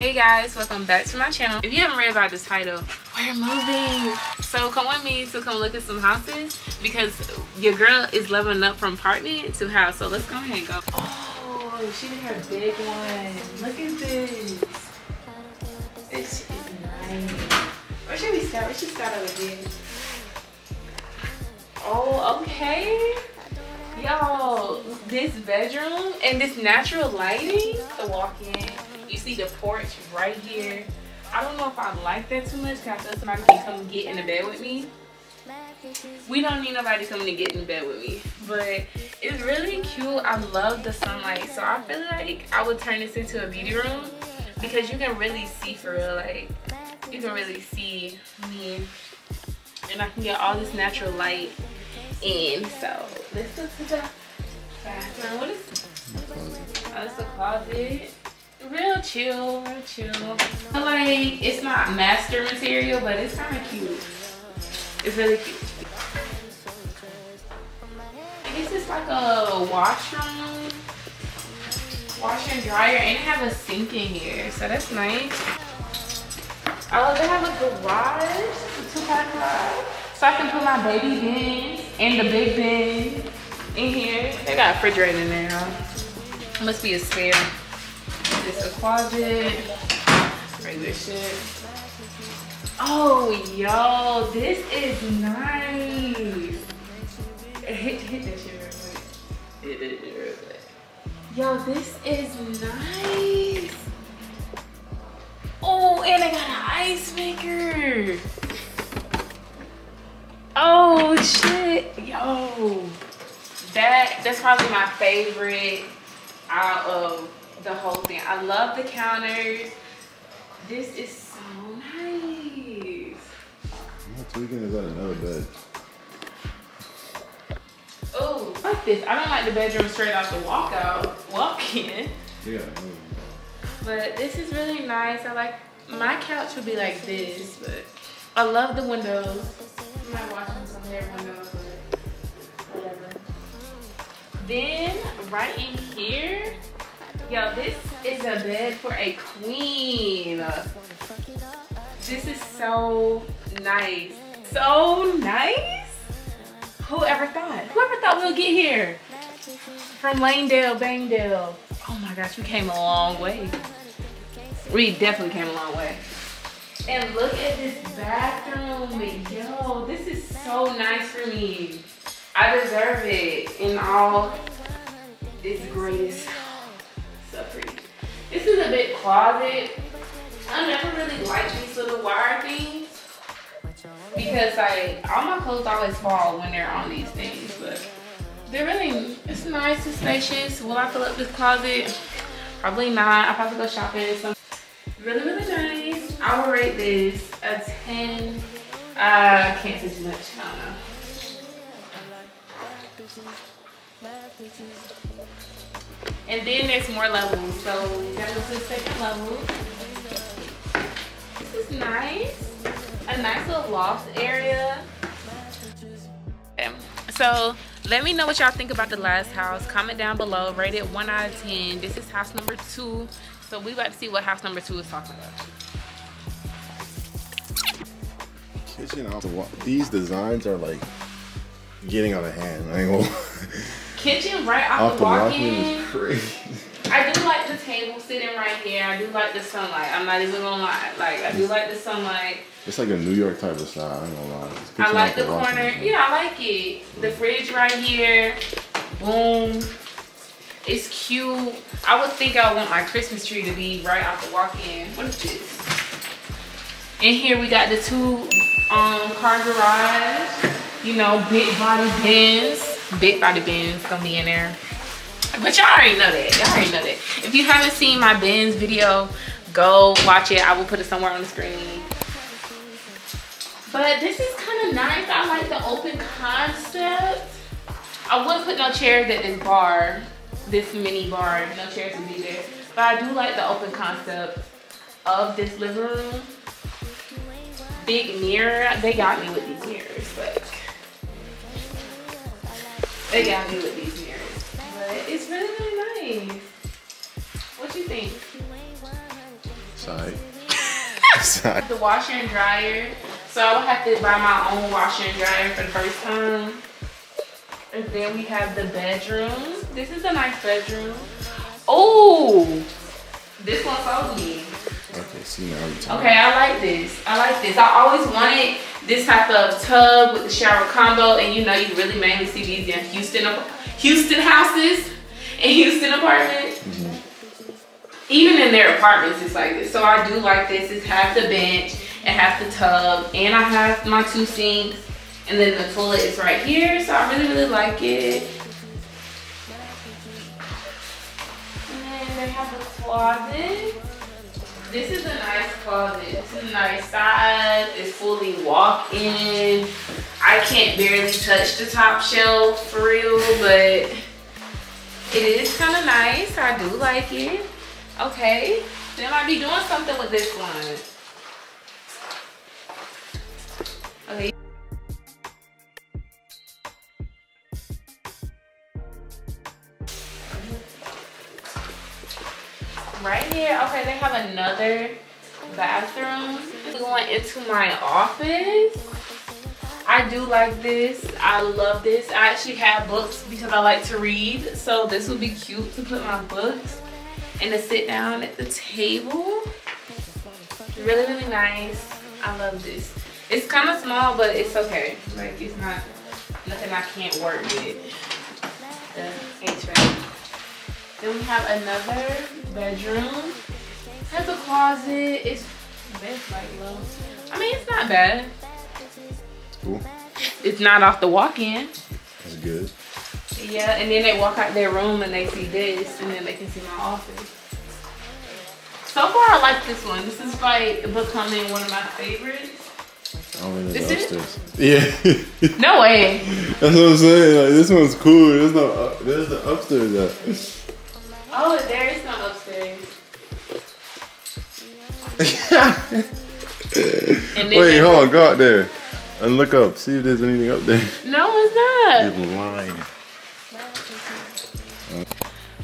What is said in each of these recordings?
Hey guys, welcome back to my channel. If you haven't read about this title, we're moving. So come with me to come look at some houses because your girl is leveling up from apartment to house. So let's go ahead and go. Oh, she did her big one. Look at this. This is nice. Where should we start? We should start over here. Oh, okay. Yo, this bedroom and this natural lighting The walk in you see the porch right here. I don't know if I like that too much because I feel somebody can come get in the bed with me. We don't need nobody coming to get in bed with me. But it's really cute. I love the sunlight. So I feel like I would turn this into a beauty room because you can really see for real. Like, you can really see me. And I can get all this natural light in. So go to the bathroom. What is this? Oh, it's a closet chill, real chill. like it's not master material, but it's kind of cute. It's really cute. I guess like a washroom, washer and dryer, and it have a sink in here, so that's nice. Oh, they have a garage, a two-car garage. So I can put my baby Benz and the big bin in here. They got a refrigerator in there? Must be a spare. It's a closet. Regular shit. Oh, yo, this is nice. Hit, hit that shit real quick. Hit that shit real quick. Yo, this is nice. Oh, and I got an ice maker. Oh, shit. Yo. That, that's probably my favorite out of the whole thing. I love the counters. This is so nice. I'm tweaking is that another bed. Oh, like this. I don't like the bedroom straight off the walkout, walk-in. Yeah. But this is really nice. I like, my couch would be like this, but I love the windows. I'm not some hair windows, but whatever. Then right in here, Yo, this is a bed for a queen. This is so nice. So nice? Whoever thought? Whoever thought we'll get here? From Lanedale, Bangdale. Oh my gosh, we came a long way. We definitely came a long way. And look at this bathroom. Yo, this is so nice for me. I deserve it in all its greatest a big closet. I never really liked these little wire things because like all my clothes always fall when they're on these things, but they're really, it's nice and spacious. Will I fill up this closet? Probably not. I'll probably go shopping. Some really, really nice. I will rate this a 10. I can't say too much. I don't know. And then there's more levels. So we gotta go to the second level. This is nice. A nice little loft area. Um, so let me know what y'all think about the last house. Comment down below. Rate it 1 out of 10. This is house number 2. So we about to see what house number 2 is talking about. Kitchen off the wall. These designs are like getting out of hand. I ain't gonna kitchen right off, off the, walk-in. Crazy. I do like the table sitting right here. I do like the sunlight. I'm not even gonna lie. Like I do like the sunlight. It's like a New York type of style. I ain't gonna lie. I like the, the corner. Yeah, I like it. The fridge right here. Boom. It's cute. I would think I want my Christmas tree to be right off the walk-in. What is this? In here we got the two um car garage. You know, big body Benz big body Benz gonna be in there. But y'all already know that. Y'all already know that. If you haven't seen my Benz video go watch it. I will put it somewhere on the screen. But this is kind of nice. I like the open concept. I wouldn't put no chairs at this bar this mini bar no chairs would be there. But i do like the open concept of this living room. Big mirror. They got me with these they got me with these mirrors. But it's really, really nice. What do you think? Sorry. Sorry. the washer and dryer. So I would have to buy my own washer and dryer for the first time. And then we have the bedroom. This is a nice bedroom. Oh, this one's so me. Okay, see now you're talking. Okay, I like this. I like this. I always wanted this type of tub with the shower combo, and you know you really mainly see these in Houston, Houston houses and Houston apartments. Mm -hmm. Even in their apartments, it's like this. So I do like this. It's half the bench and half the tub, and I have my two sinks, and then the toilet is right here. So I really, really like it. And then they have the closet. This is a nice closet. It's a nice size. It's fully walk-in. I can't barely touch the top shelf for real, but it is kind of nice. I do like it. Okay, then I might be doing something with this one. Okay. Right here okay they have another bathroom. Going into my office. I do like this. I love this. I actually have books because I like to read. So this would be cute to put my books and to sit down at the table. Really really nice. I love this. It's kind of small but it's okay. Like it's not nothing I can't work with. The HVAC then we have another bedroom. Has a closet. It's like low. I mean, it's not bad. Cool. It's not off the walk-in. That's good. Yeah, and then they walk out their room and they see this, and then they can see my office. So far, I like this one. This is like becoming one of my favorites. Oh, this upstairs. Yeah. no way. That's what I'm saying. Like this one's cool. There's no. Uh, there's the upstairs. Oh, there is no upstairs. Wait, hold on, go out there and look up. See if there's anything up there. No, it's not. You're lying.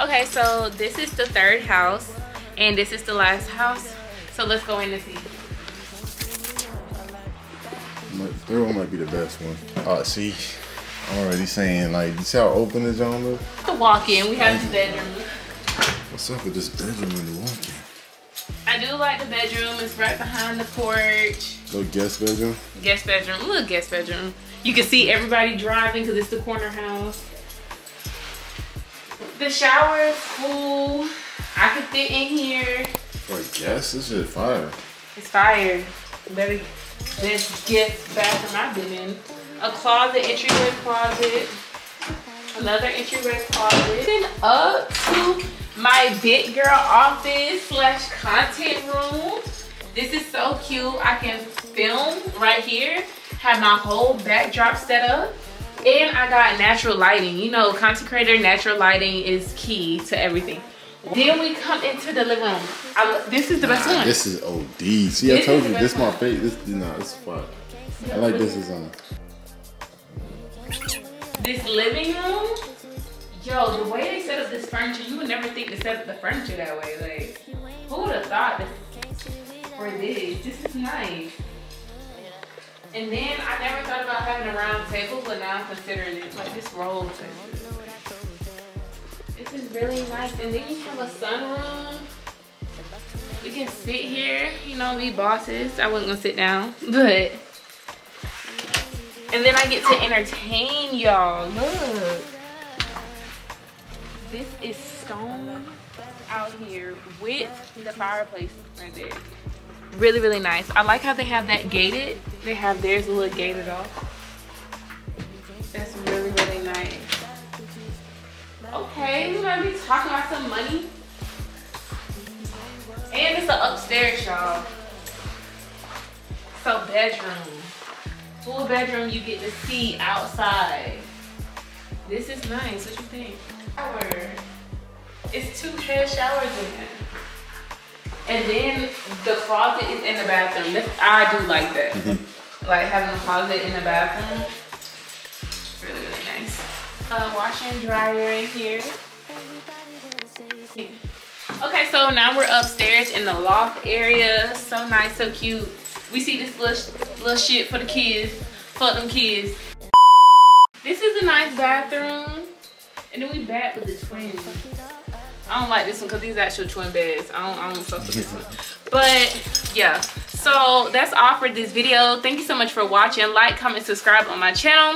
Okay, so this is the third house, and this is the last house. So let's go in and see. Third one might be the best one. Oh, see, I'm already saying like, you see how open this on look? The walk-in, we have the bedroom. What's up with this bedroom in the walk-in? I do like the bedroom. It's right behind the porch. Little guest bedroom? Guest bedroom. Little guest bedroom. You can see everybody driving because it's the corner house. The shower is cool. I could fit in here. For a guest? This is fire. It's fire. Better best guest bathroom I've been in. A closet, entryway closet. Another entryway closet. Then up to my big girl office slash content room. This is so cute. I can film right here, have my whole backdrop set up. And I got natural lighting. You know, content creator, natural lighting is key to everything. Then we come into the living room. I, this is the best one. This is OD. See, this I told you, this is my favorite. This, no, this is fun. I like this design. This living room Yo, the way they set up this furniture, you would never think to set up the furniture that way. Like, who would have thought this for this? This is nice. And then I never thought about having a round table, but now I'm considering it. Like this roll table. This is really nice. And then you have a sunroom. We can sit here, you know, be bosses. I wasn't gonna sit down, but. And then I get to entertain y'all. Look. Is stone out here with the fireplace right there. Really, really nice. I like how they have that gated. They have theirs a little gated off. That's really, really nice. Okay, we might be talking about some money. And it's an upstairs, y'all. So bedroom. Full bedroom, you get to see outside. This is nice, what you think? Shower. It's two head showers in there. And then the closet is in the bathroom. I do like that. Mm -hmm. Like having a closet in the bathroom. Really, really nice. Uh, washer and dryer in here. Okay, so now we're upstairs in the loft area. So nice, so cute. We see this little, little shit for the kids. For them kids. This is a nice bathroom. And then we back with the twins. I don't like this one because these actual twin beds. I don't, I don't fuck with this one. But yeah, so that's all for this video. Thank you so much for watching. Like, comment, subscribe on my channel.